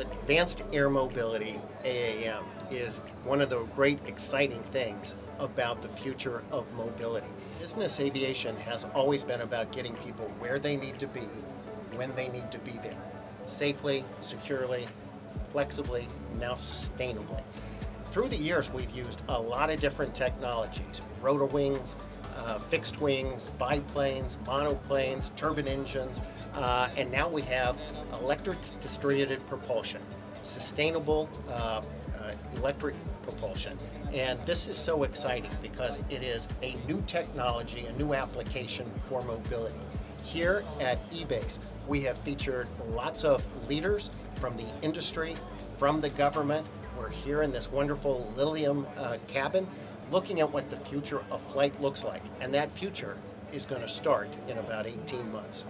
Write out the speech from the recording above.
Advanced Air Mobility, AAM, is one of the great exciting things about the future of mobility. Business aviation has always been about getting people where they need to be, when they need to be there, safely, securely, flexibly, now sustainably. Through the years, we've used a lot of different technologies, rotor wings, uh, fixed wings, biplanes, monoplanes, turbine engines, uh, and now we have electric distributed propulsion, sustainable uh, uh, electric propulsion. And this is so exciting because it is a new technology, a new application for mobility. Here at EBACE, we have featured lots of leaders from the industry, from the government. We're here in this wonderful Lilium uh, cabin looking at what the future of flight looks like. And that future is going to start in about 18 months.